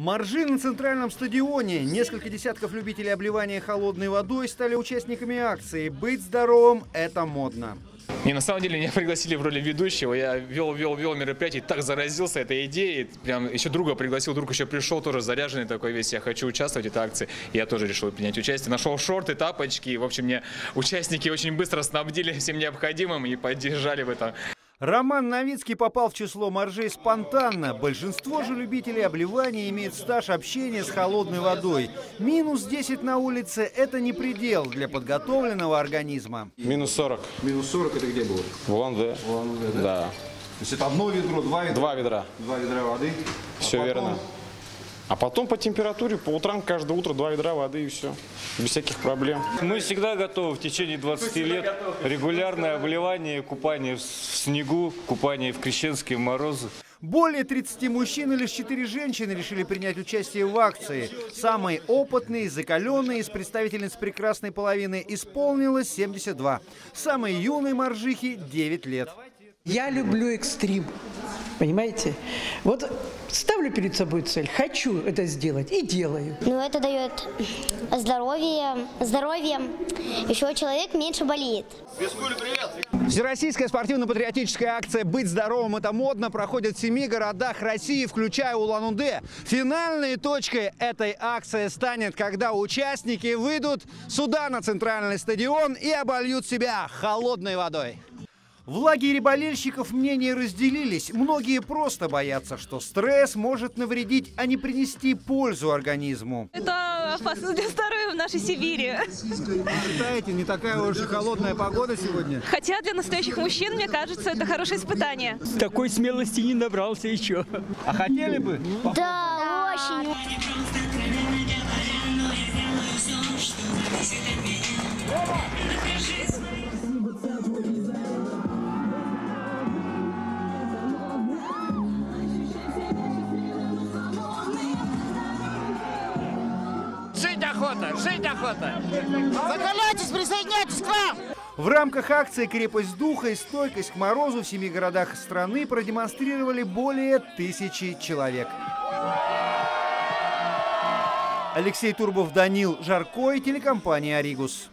Моржи на центральном стадионе. Несколько десятков любителей обливания холодной водой стали участниками акции. Быть здоровым – это модно. Не, на самом деле меня пригласили в роли ведущего. Я вел, вел, вел мероприятие, так заразился этой идеей. Прям еще друга пригласил, друг еще пришел тоже заряженный такой весь. Я хочу участвовать в этой акции. Я тоже решил принять участие. Нашел шорты, тапочки. В общем, мне участники очень быстро снабдили всем необходимым и поддержали в этом. Роман Новицкий попал в число моржей спонтанно. Большинство же любителей обливания имеет стаж общения с холодной водой. Минус 10 на улице – это не предел для подготовленного организма. Минус 40. Минус 40 это где было? В Улан-Удэ. Да? Да. То есть это одно ведро, два ведра? Два ведра. Два ведра воды. Все а потом- верно. А потом по температуре, по утрам каждое утро два ведра воды и все. Без всяких проблем. Мы всегда готовы в течение 20 лет. Регулярное обливание, купание в снегу, купание в крещенские морозы. Более 30 мужчин и лишь 4 женщины решили принять участие в акции. Самые опытные, закаленные из представительниц прекрасной половины исполнилось 72. Самой юной моржихе 9 лет. Я люблю экстрим. Понимаете? Вот ставлю перед собой цель, хочу это сделать и делаю. Ну, это дает здоровье, здоровье. Еще человек меньше болеет. Всероссийская спортивно-патриотическая акция «Быть здоровым – это модно» проходит в семи городах России, включая Улан-Удэ. Финальной точкой этой акции станет, когда участники выйдут сюда, на центральный стадион, и обольют себя холодной водой. В лагере болельщиков мнения разделились. Многие просто боятся, что стресс может навредить, а не принести пользу организму. Это опасно для здоровья в нашей Сибири. Считаете, не такая уж и холодная погода сегодня? Хотя для настоящих мужчин, мне кажется, это хорошее испытание. Такой смелости не набрался еще. А хотели бы? Да, очень. В рамках акции «Крепость духа» и «Стойкость к морозу» в семи городах страны продемонстрировали более тысячи человек. Алексей Турбов, Данил Жаркой, телекомпания «Оригус».